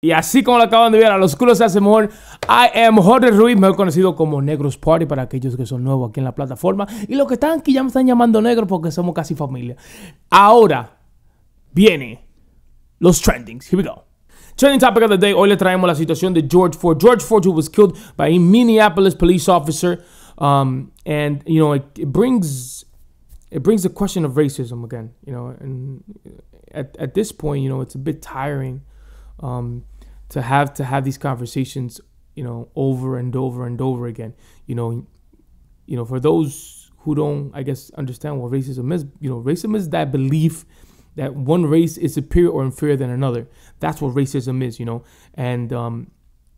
Y así como lo acaban de ver, a los culos se hace mejor. I am Jorge Ruiz, mejor conocido como Negros Party para aquellos que son nuevos aquí en la plataforma. Y los que están aquí ya me están llamando negros porque somos casi familia. Ahora viene los trendings. Here we go. Trending topic of the day. Hoy le traemos la situación de George Ford. George Ford, who was killed by a Minneapolis police officer. Um, and, you know, it, it brings it brings the question of racism again, you know, and at, at this point, you know, it's a bit tiring um, to have to have these conversations, you know, over and over and over again. You know, you know, for those who don't, I guess, understand what racism is, you know, racism is that belief that one race is superior or inferior than another. That's what racism is, you know, and um,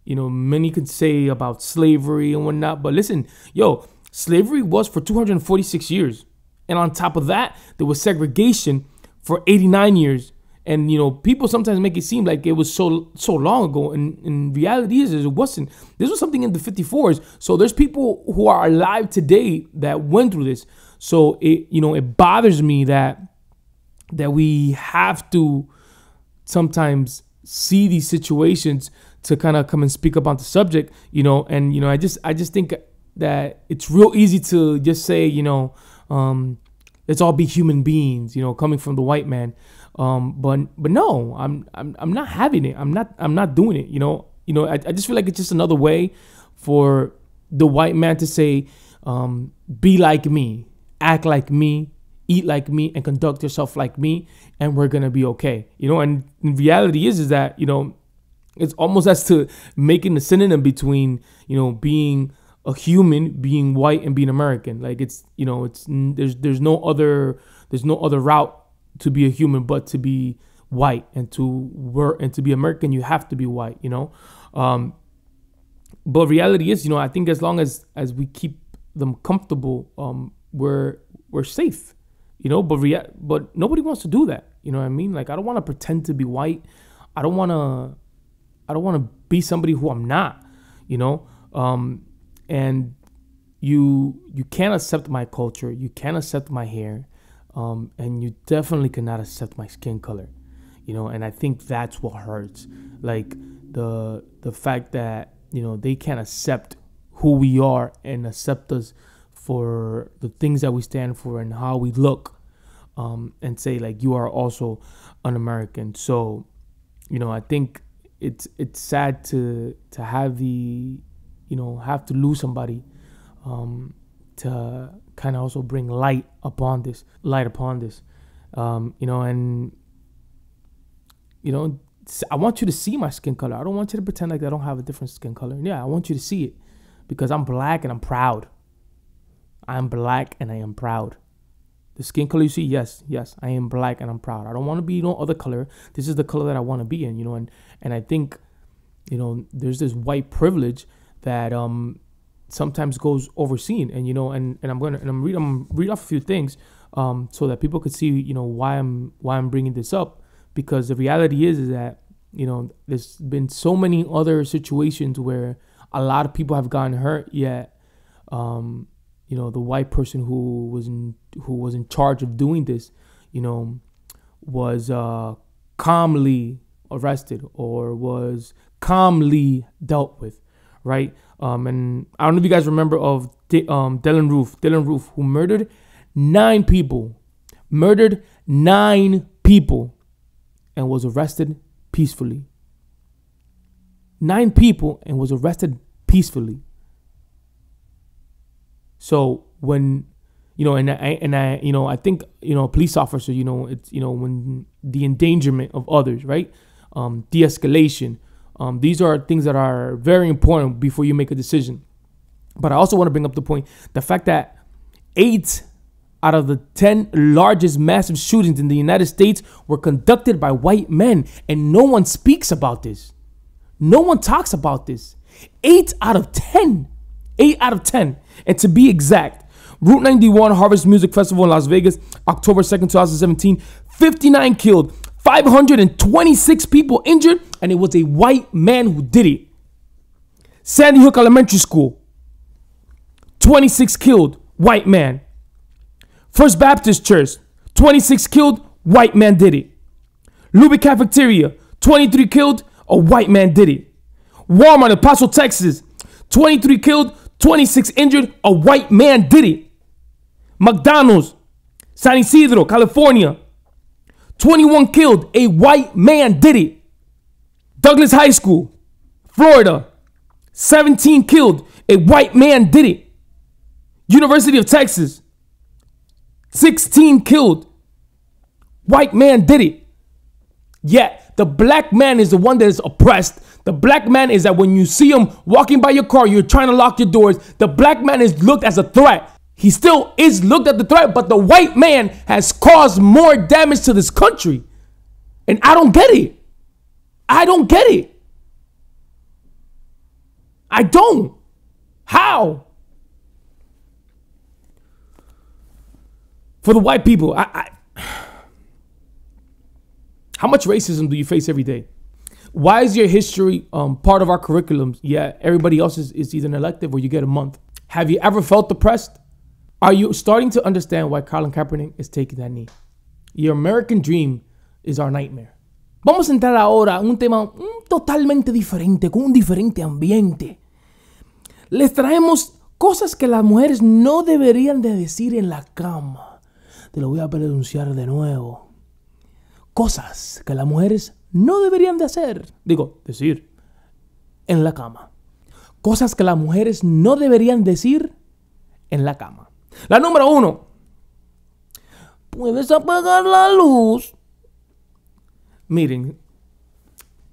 you know, many could say about slavery and whatnot, but listen, yo, slavery was for 246 years. And on top of that, there was segregation for 89 years. And you know people sometimes make it seem like it was so so long ago. And in reality is, it wasn't. This was something in the 54s so there's people who are alive today that went through this. So it you know it bothers me that that we have to sometimes see these situations to kind of come and speak about the subject you know and you know i just i just think that it's real easy to just say you know um let's all be human beings you know coming from the white man um, but but no, I'm I'm I'm not having it. I'm not I'm not doing it. You know, you know. I, I just feel like it's just another way for the white man to say, um, be like me, act like me, eat like me, and conduct yourself like me, and we're gonna be okay. You know, and the reality is is that you know, it's almost as to making the synonym between you know being a human, being white, and being American. Like it's you know it's there's there's no other there's no other route to be a human, but to be white and to work and to be American, you have to be white, you know. Um, but reality is, you know, I think as long as as we keep them comfortable, um, we're we're safe, you know. But rea- but nobody wants to do that, you know what I mean? Like I don't want to pretend to be white. I don't want to. I don't want to be somebody who I'm not, you know. Um, and you you can't accept my culture. You can't accept my hair um, and you definitely cannot accept my skin color you know and i think that's what hurts like the the fact that you know they can't accept who we are and accept us for the things that we stand for and how we look um, and say like you are also an american so you know i think it's it's sad to to have the you know have to lose somebody um, to kind of also bring light upon this, light upon this, um, you know, and you know, I want you to see my skin color. I don't want you to pretend like I don't have a different skin color. Yeah, I want you to see it because I'm black and I'm proud. I'm black and I am proud. The skin color you see, yes, yes, I am black and I'm proud. I don't want to be no other color. This is the color that I want to be in, you know, and and I think, you know, there's this white privilege that um sometimes goes overseen and you know and, and i'm gonna and i'm read i'm read off a few things um, so that people could see you know why i'm why i'm bringing this up because the reality is is that you know there's been so many other situations where a lot of people have gotten hurt yet um, you know the white person who was in who was in charge of doing this you know was uh, calmly arrested or was calmly dealt with right um, and I don't know if you guys remember of um, Dylann Roof, Dylann Roof, who murdered nine people, murdered nine people, and was arrested peacefully. Nine people and was arrested peacefully. So when you know, and I and I, you know, I think you know, a police officer, you know, it's you know, when the endangerment of others, right? Um, de-escalation, um, these are things that are very important before you make a decision. But I also want to bring up the point the fact that eight out of the 10 largest massive shootings in the United States were conducted by white men, and no one speaks about this. No one talks about this. Eight out of 10. Eight out of 10. And to be exact, Route 91 Harvest Music Festival in Las Vegas, October 2nd, 2017, 59 killed, 526 people injured, and it was a white man who did it. Sandy Hook Elementary School, 26 killed, white man. First Baptist Church, 26 killed, white man did it. Luby Cafeteria, 23 killed, a white man did it. Walmart, Paso, Texas, 23 killed, 26 injured, a white man did it. McDonald's, San Ysidro, California, 21 killed, a white man did it. Douglas High School, Florida, 17 killed, a white man did it. University of Texas, 16 killed, white man did it. Yet the black man is the one that is oppressed. The black man is that when you see him walking by your car, you're trying to lock your doors. The black man is looked as a threat. He still is looked at the threat, but the white man has caused more damage to this country. And I don't get it. I don't get it. I don't. How? For the white people, I, I how much racism do you face every day? Why is your history um, part of our curriculums? Yeah, everybody else is, is either an elective or you get a month. Have you ever felt depressed? Are you starting to understand why Colin Kaepernick is taking that knee? Your American dream is our nightmare. Vamos a entrar ahora a un tema totalmente diferente, con un diferente ambiente. Les traemos cosas que las mujeres no deberían de decir en la cama. Te lo voy a pronunciar de nuevo cosas que las mujeres no deberían de hacer. Digo, decir en la cama. Cosas que las mujeres no deberían decir en la cama. La número uno. Puedes apagar la luz. Miren,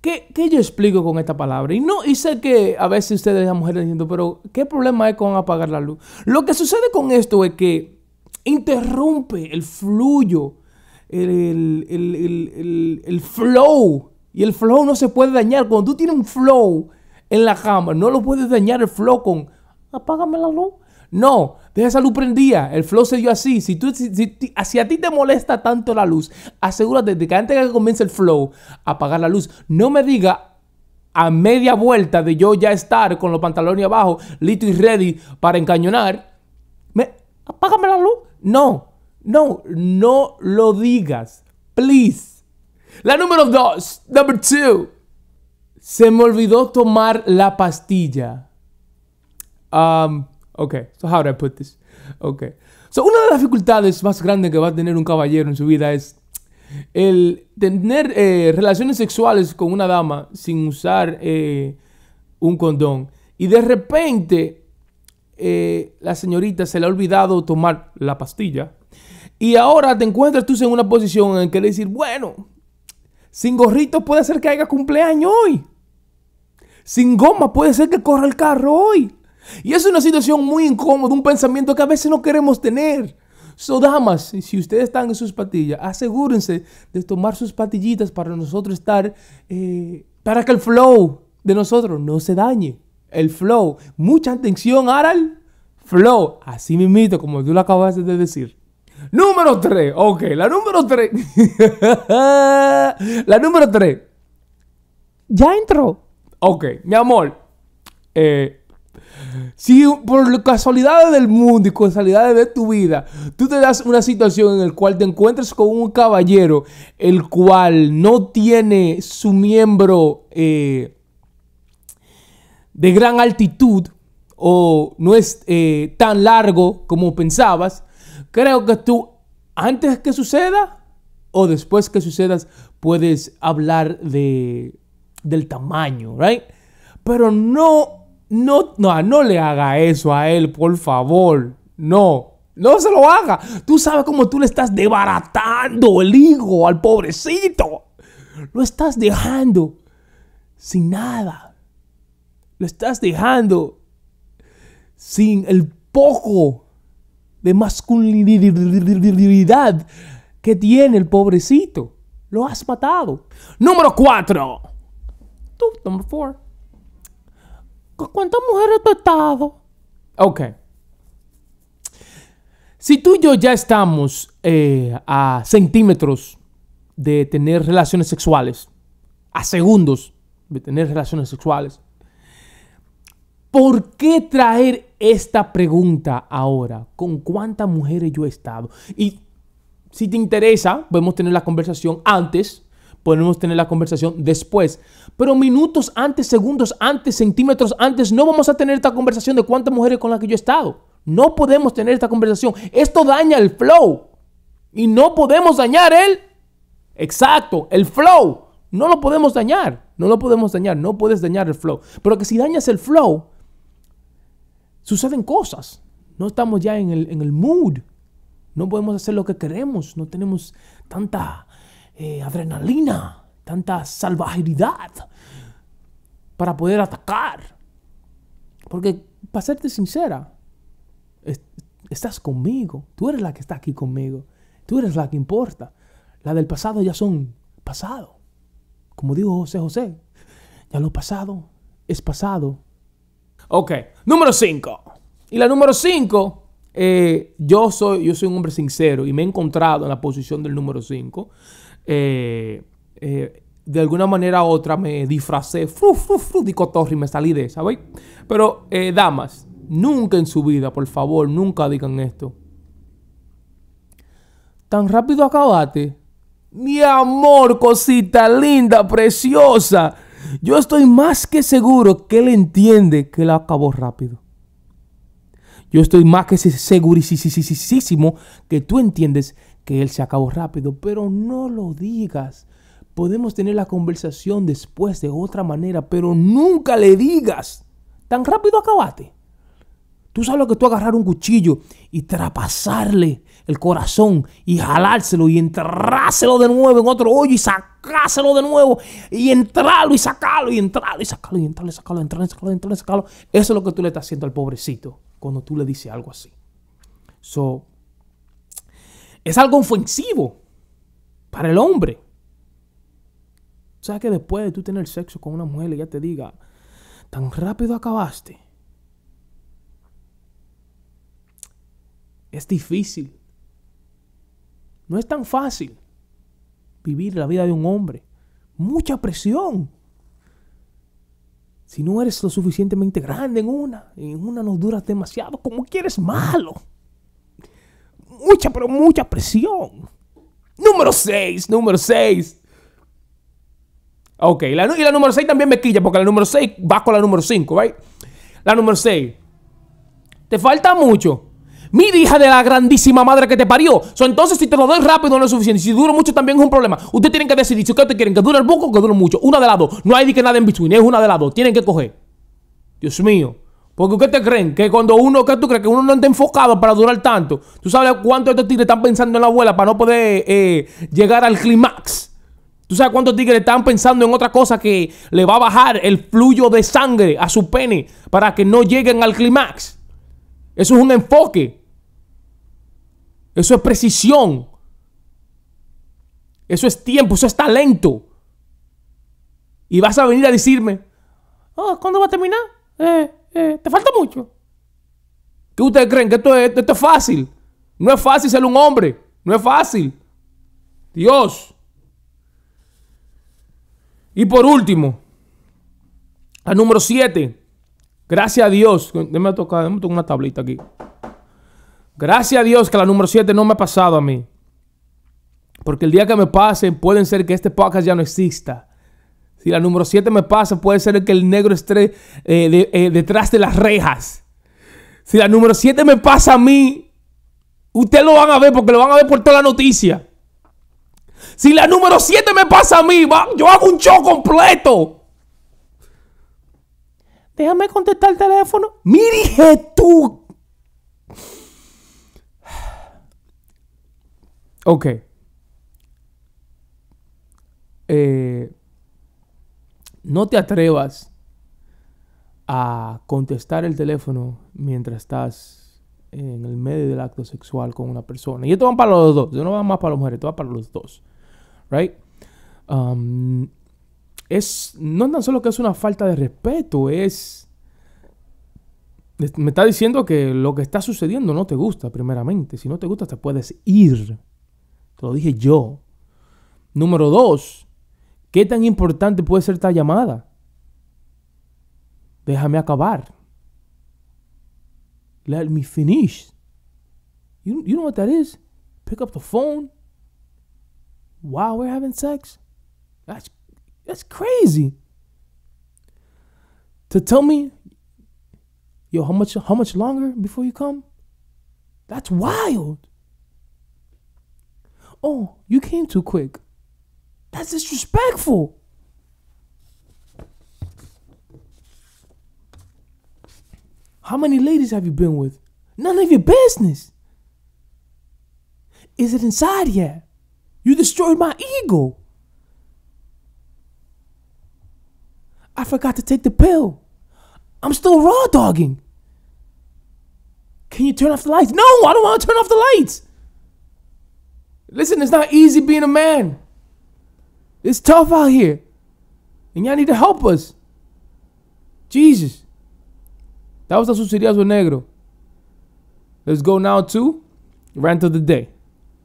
¿qué, yo explico con esta palabra? Y no, y sé que a veces ustedes, las mujeres, diciendo, pero ¿qué problema hay con apagar la luz? Lo que sucede con esto es que interrumpe el fluyo el, flow. Y el flow no se puede dañar. Cuando tú tienes un flow en la cama, no lo puedes dañar el flow con apágame la luz. No, deja esa luz prendida. El flow se dio así. Si, tú, si, a ti te molesta tanto la luz, asegúrate de que antes de que comience el flow, apagar la luz. No me diga a media vuelta de yo ya estar con los pantalones abajo, listo y ready para encañonar. Me, apágame la luz. No, no, no lo digas. Please. La número dos. Number two. Se me olvidó tomar la pastilla. Um, ok, so how do I put this? Ok. So, una de las dificultades más grandes que va a tener un caballero en su vida es el tener eh, relaciones sexuales con una dama sin usar eh, un condón. Y de repente, eh, la señorita se le ha olvidado tomar la pastilla. Y ahora te encuentras tú en una posición en que le decir, bueno, sin gorrito puede ser que haya cumpleaños hoy. Sin goma puede ser que corra el carro hoy. Y es una situación muy incómoda, un pensamiento que a veces no queremos tener. So, damas, si ustedes están en sus patillas, asegúrense de tomar sus patillitas para nosotros estar, eh, para que el flow de nosotros no se dañe. El flow. Mucha atención, Aral. Flow. Así mismito, como tú lo acabas de decir. Número 3. Ok, la número 3. la número 3. Ya entró. Ok, mi amor. Eh, si por casualidades del mundo y casualidades de tu vida, tú te das una situación en la cual te encuentras con un caballero el cual no tiene su miembro eh, de gran altitud o no es eh, tan largo como pensabas, Creo que tú, antes que suceda o después que sucedas, puedes hablar de, del tamaño, ¿right? Pero no, no, no, no le haga eso a él, por favor. No, no se lo haga. Tú sabes cómo tú le estás desbaratando el hijo al pobrecito. Lo estás dejando sin nada. Lo estás dejando sin el poco de masculinidad que tiene el pobrecito. Lo has matado. Número 4. Tú, número 4. ¿Cuántas mujeres has estado? Ok. Si tú y yo ya estamos eh, a centímetros de tener relaciones sexuales, a segundos de tener relaciones sexuales, ¿Por qué traer esta pregunta ahora? ¿Con cuántas mujeres yo he estado? Y si te interesa, podemos tener la conversación antes, podemos tener la conversación después. Pero minutos antes, segundos antes, centímetros antes, no vamos a tener esta conversación de cuántas mujeres con las que yo he estado. No podemos tener esta conversación. Esto daña el flow. Y no podemos dañar el... Exacto, el flow. No lo podemos dañar. No lo podemos dañar. No puedes dañar el flow. Pero que si dañas el flow, suceden cosas. No estamos ya en el, en el mood. No podemos hacer lo que queremos. No tenemos tanta eh, adrenalina, tanta salvajeridad para poder atacar. Porque, para serte sincera, estás conmigo. Tú eres la que está aquí conmigo. Tú eres la que importa. La del pasado ya son pasado. Como dijo José José, ya lo pasado es pasado. Ok, número 5. Y la número 5, eh, yo, soy, yo soy un hombre sincero y me he encontrado en la posición del número 5. Eh, eh, de alguna manera u otra me disfracé, fru, fru, fru, y me salí de esa, ¿veis? Pero, damas, nunca en su vida, por favor, nunca digan esto. Tan rápido acabaste. Mi amor, cosita linda, preciosa. Yo estoy más que seguro que él entiende que él acabó rápido. Yo estoy más que segurísimo que tú entiendes que él se acabó rápido, pero no lo digas. Podemos tener la conversación después de otra manera, pero nunca le digas. Tan rápido acabaste. Tú sabes lo que tú agarrar un cuchillo y trapasarle el corazón y jalárselo y entrárselo de nuevo en otro hoyo y sacárselo de nuevo y entrarlo y sacarlo y entrarlo y sacarlo y entrarlo y sacarlo, entrarlo y sacarlo, entrarlo y sacarlo. Eso es lo que tú le estás haciendo al pobrecito cuando tú le dices algo así. So, es algo ofensivo para el hombre. O sea que después de tú tener sexo con una mujer y ya te diga, tan rápido acabaste. Es difícil. No es tan fácil vivir la vida de un hombre. Mucha presión. Si no eres lo suficientemente grande en una, en una no duras demasiado, como quieres malo. Mucha, pero mucha presión. Número 6, número 6. Ok, y la número 6 también me quilla porque la número 6 va con la número 5, ¿right? La número 6. Te falta mucho. Mira, hija de la grandísima madre que te parió. So, entonces, si te lo doy rápido no es suficiente. Si duro mucho también es un problema. Ustedes tienen que decidir si ustedes quieren que dure el poco o que dure mucho. Una de las. No hay ni que nada en between. Es una de las. Tienen que coger. Dios mío. Porque ustedes te creen que cuando uno, que tú crees que uno no está enfocado para durar tanto, tú sabes cuántos tigres están pensando en la abuela para no poder eh, llegar al clímax. Tú sabes cuántos tigres están pensando en otra cosa que le va a bajar el fluyo de sangre a su pene para que no lleguen al clímax. Eso es un enfoque. Eso es precisión. Eso es tiempo, eso es talento. Y vas a venir a decirme, oh, ¿cuándo va a terminar? Eh, eh, te falta mucho. ¿Qué ustedes creen? ¿Que esto es, esto es fácil? No es fácil ser un hombre. No es fácil. Dios. Y por último, al número 7. Gracias a Dios. Déjame tocar, déjame tocar una tablita aquí. Gracias a Dios que la número 7 no me ha pasado a mí. Porque el día que me pase, pueden ser que este podcast ya no exista. Si la número 7 me pasa, puede ser que el negro esté eh, eh, detrás de las rejas. Si la número 7 me pasa a mí, ustedes lo van a ver porque lo van a ver por toda la noticia. Si la número 7 me pasa a mí, yo hago un show completo. Déjame contestar el teléfono. Mire tú. Ok. Eh, no te atrevas a contestar el teléfono mientras estás en el medio del acto sexual con una persona. Y esto va para los dos. no va más para las mujeres, esto va para los dos. Right? Um, es, no tan solo que es una falta de respeto, es... Me está diciendo que lo que está sucediendo no te gusta, primeramente. Si no te gusta, te puedes ir. Te lo dije yo. Número dos, ¿qué tan importante puede ser esta llamada? Déjame acabar. let me finish. You you know what that is? Pick up the phone while we're having sex. That's that's crazy. To tell me, yo, how much how much longer before you come? That's wild. Oh, you came too quick. That's disrespectful. How many ladies have you been with? None of your business. Is it inside yet? You destroyed my ego. I forgot to take the pill. I'm still raw dogging. Can you turn off the lights? No, I don't want to turn off the lights. Listen, it's not easy being a man. It's tough out here. And y'all need to help us. Jesus. That was Sucedidas with Negro. Let's go now to rant of the day.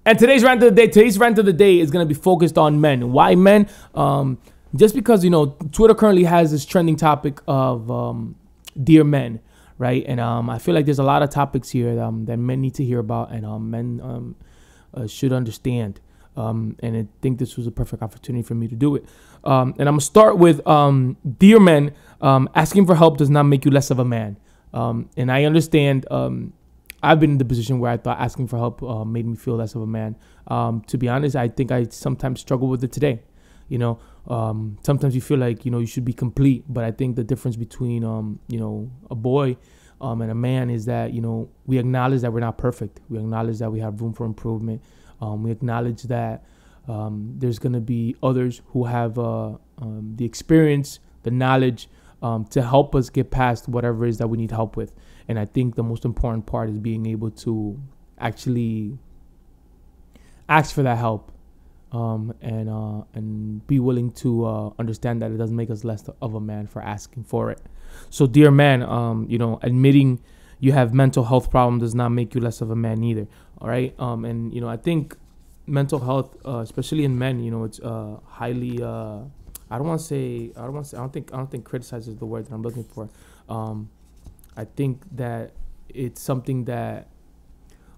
And today's rant of the day, today's rant of the day is gonna be focused on men. Why men? Um, just because you know Twitter currently has this trending topic of um, dear men, right? And um, I feel like there's a lot of topics here um, that men need to hear about, and um, men um, uh, should understand. Um, and I think this was a perfect opportunity for me to do it. Um, and I'm gonna start with um, dear men. Um, asking for help does not make you less of a man. Um, and I understand. Um, I've been in the position where I thought asking for help uh, made me feel less of a man. To be honest, I think I sometimes struggle with it today. You know, sometimes you feel like you know you should be complete, but I think the difference between you know a boy and a man is that you know we acknowledge that we're not perfect. We acknowledge that we have room for improvement. Um, we acknowledge that um, there's going to be others who have uh, um, the experience, the knowledge um, to help us get past whatever it is that we need help with. And I think the most important part is being able to actually ask for that help um, and uh, and be willing to uh, understand that it doesn't make us less of a man for asking for it. So, dear man, um, you know, admitting you have mental health problem does not make you less of a man either. All right, um, and you know, I think mental health, uh, especially in men, you know, it's uh, highly. Uh, I don't want to say. I don't want to say. I don't think. I don't think criticize is the word that I'm looking for. Um, I think that it's something that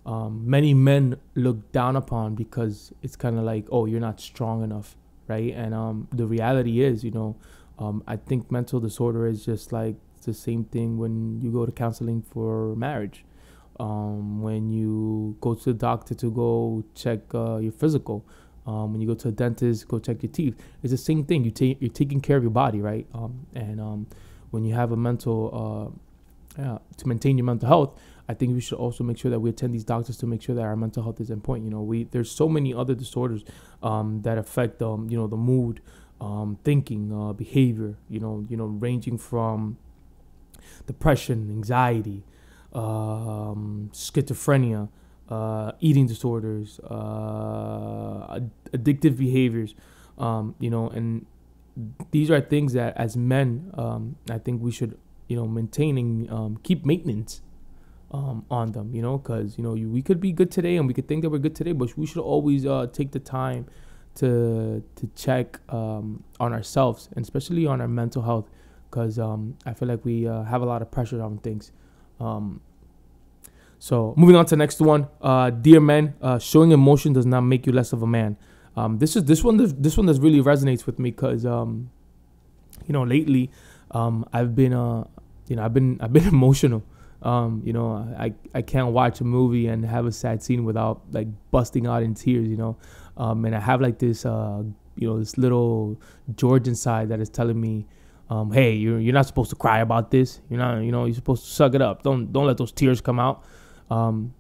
um, many men look down upon because it's kind of like, oh, you're not strong enough, right? And um, the reality is, you know, um, I think mental disorder is just like the same thing when you go to counseling for marriage, um, when you go to the doctor to go check uh, your physical. Um, when you go to a dentist, go check your teeth. It's the same thing. You take you're taking care of your body, right? Um, and um, when you have a mental uh, uh, to maintain your mental health, I think we should also make sure that we attend these doctors to make sure that our mental health is in point. You know, we there's so many other disorders um, that affect um, you know the mood, um, thinking, uh, behavior. You know, you know, ranging from depression, anxiety, um, schizophrenia, uh, eating disorders, uh, addictive behaviors. Um, you know, and these are things that as men, um, I think we should you know, maintaining, um, keep maintenance um, on them, you know, because, you know, you, we could be good today and we could think that we're good today, but we should always uh, take the time to to check um, on ourselves and especially on our mental health because um, I feel like we uh, have a lot of pressure on things. Um, so moving on to the next one, uh, dear men, uh, showing emotion does not make you less of a man. Um, this is this one. This one that really resonates with me because um, you know lately um, I've been uh, you know, I've been I've been emotional. Um, you know, I I can't watch a movie and have a sad scene without like busting out in tears. You know, um, and I have like this uh, you know, this little George inside that is telling me. Um, hey, you're you're not supposed to cry about this. You're not, you know, you're supposed to suck it up. Don't don't let those tears come out. Um,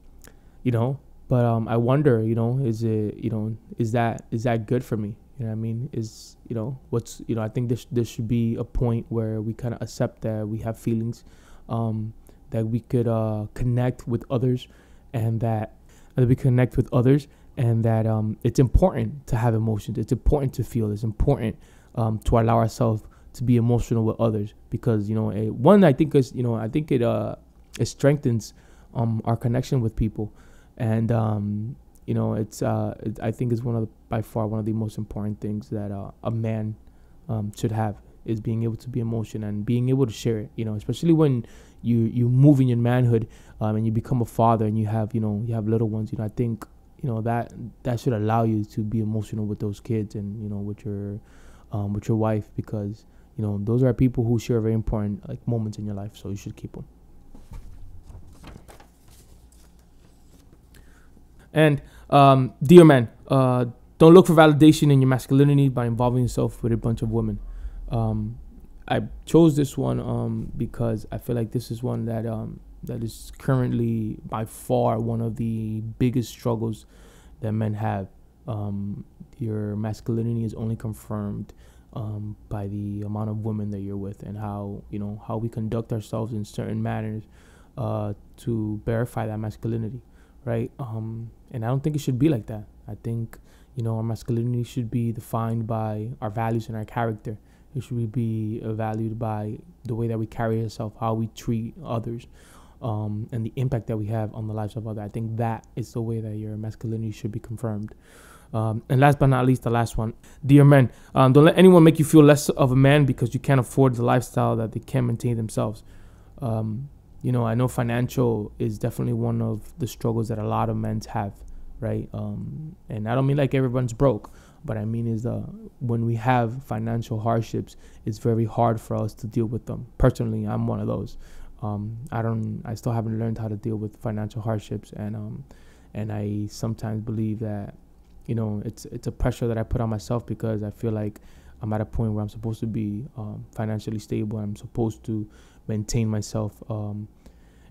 you know, but um, I wonder, you know, is it, you know, is that is that good for me? You know what I mean? Is you know what's you know I think this this should be a point where we kind of accept that we have feelings, um, that we could uh, connect with others, and that that we connect with others, and that um, it's important to have emotions. It's important to feel. It's important um, to allow ourselves to be emotional with others because you know a, one I think is you know I think it uh it strengthens um our connection with people, and um you know it's uh it, I think is one of the by far one of the most important things that uh, a man um, should have is being able to be emotional and being able to share it. You know, especially when you you move in your manhood um, and you become a father and you have you know you have little ones you know i think you know that that should allow you to be emotional with those kids and you know with your um, with your wife because you know those are people who share very important like moments in your life so you should keep them and um, dear man uh, don't look for validation in your masculinity by involving yourself with a bunch of women um, I chose this one um, because I feel like this is one that um, that is currently by far one of the biggest struggles that men have. Um, your masculinity is only confirmed um, by the amount of women that you're with and how you know how we conduct ourselves in certain manners uh, to verify that masculinity, right? Um, and I don't think it should be like that. I think you know our masculinity should be defined by our values and our character it should be valued by the way that we carry ourselves, how we treat others, um, and the impact that we have on the lives of others. I think that is the way that your masculinity should be confirmed. Um, and last but not least, the last one, dear men, um, don't let anyone make you feel less of a man because you can't afford the lifestyle that they can't maintain themselves. Um, you know, I know financial is definitely one of the struggles that a lot of men have, right? Um, and I don't mean like everyone's broke, but I mean is uh, when we have financial hardships, it's very hard for us to deal with them. Personally, I'm one of those. Um, I don't. I still haven't learned how to deal with financial hardships, and um, and I sometimes believe that, you know, it's it's a pressure that I put on myself because I feel like I'm at a point where I'm supposed to be um, financially stable. I'm supposed to maintain myself um,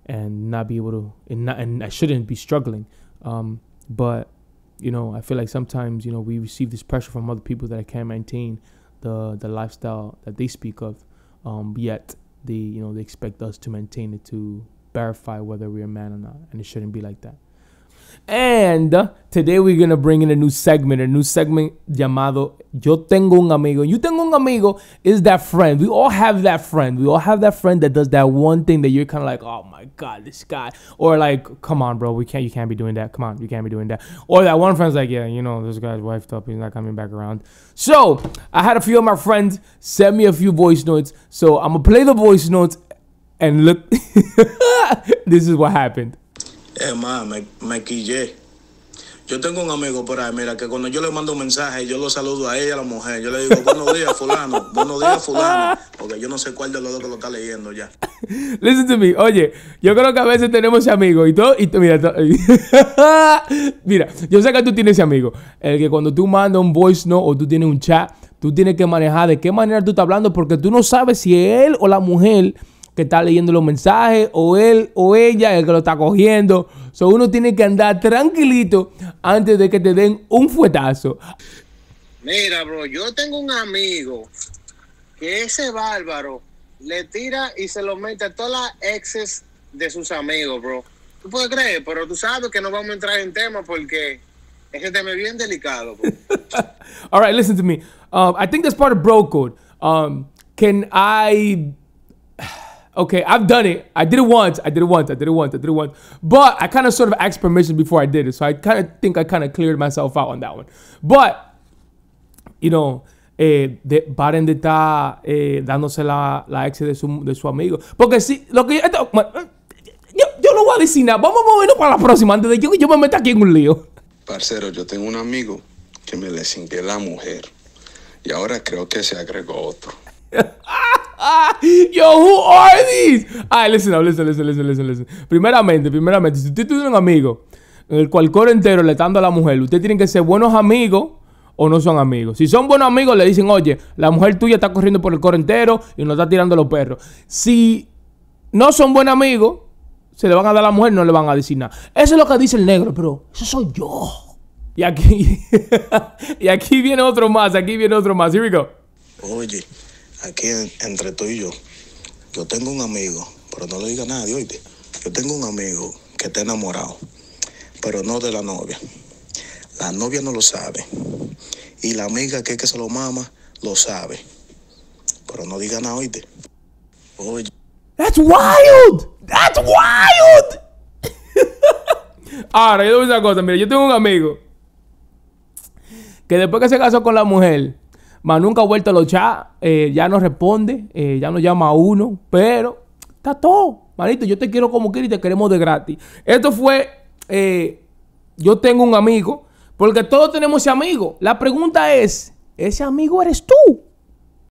and not be able to, and, not, and I shouldn't be struggling. Um, but you know, I feel like sometimes, you know, we receive this pressure from other people that I can't maintain the the lifestyle that they speak of. Um, yet they, you know, they expect us to maintain it to verify whether we're a man or not, and it shouldn't be like that. And today we're gonna bring in a new segment, a new segment llamado Yo tengo un amigo. You tengo un amigo is that friend. We all have that friend. We all have that friend that does that one thing that you're kind of like, oh my god, this guy, or like, come on, bro, we can't, you can't be doing that. Come on, you can't be doing that. Or that one friend's like, yeah, you know, this guy's wifed up. He's not coming back around. So I had a few of my friends send me a few voice notes. So I'm gonna play the voice notes and look. this is what happened. Es más, me, me quillé. Yo tengo un amigo por ahí, mira, que cuando yo le mando un mensaje, yo lo saludo a ella, a la mujer. Yo le digo, buenos días, fulano, buenos días, fulano. Porque yo no sé cuál de los dos que lo está leyendo ya. Listen to me. Oye, yo creo que a veces tenemos ese amigo y todo. Y mira, mira, yo sé que tú tienes ese amigo. El que cuando tú mandas un voice note o tú tienes un chat, tú tienes que manejar de qué manera tú estás hablando porque tú no sabes si él o la mujer que está leyendo los mensajes o él o ella el que lo está cogiendo. So uno tiene que andar tranquilito antes de que te den un fuetazo. Mira, bro, yo tengo un amigo que ese bárbaro le tira y se lo mete a todas las exes de sus amigos, bro. Tú puedes creer, pero tú sabes que no vamos a entrar en tema porque ese tema es bien delicado. Bro. All right, listen to me. Um, I think that's part of bro code. Um, can I Okay, I've done it. I did it once. I did it once. I did it once. I did it once. But I kind of sort of asked permission before I did it. So I kind of think I kind of cleared myself out on that one. But, you know, eh, de, paren de estar eh, dándose la, la ex de su, de su amigo. Porque si, lo que esto, yo, yo no voy a decir nada. Vamos a movernos para la próxima antes de que yo, yo me meta aquí en un lío. Parcero, yo tengo un amigo que me le cingué la mujer. Y ahora creo que se agregó otro. Yo, who are these? Ah, listen, listen, listen, listen, listen, listen. Primeramente, primeramente, si usted tiene un amigo en el cual coro entero le está dando a la mujer, usted tiene que ser buenos amigos o no son amigos. Si son buenos amigos, le dicen, oye, la mujer tuya está corriendo por el coro entero y nos está tirando los perros. Si no son buenos amigos, se le van a dar a la mujer, no le van a decir nada. Eso es lo que dice el negro, pero eso soy yo. Y aquí, y aquí viene otro más, aquí viene otro más. Here we go. Oye aquí entre tú y yo, yo tengo un amigo, pero no le diga nada, oíste. Yo tengo un amigo que está enamorado, pero no de la novia. La novia no lo sabe. Y la amiga que, que se lo mama, lo sabe. Pero no diga nada, oíste. Oye. That's wild! That's wild! Ahora, yo te voy a cosa. Mira, yo tengo un amigo que después que se casó con la mujer, más nunca ha vuelto a los chats, eh, ya no responde, eh, ya no llama a uno, pero está todo. manito, yo te quiero como quiero y te queremos de gratis. Esto fue, eh, yo tengo un amigo, porque todos tenemos ese amigo. La pregunta es, ¿ese amigo eres tú?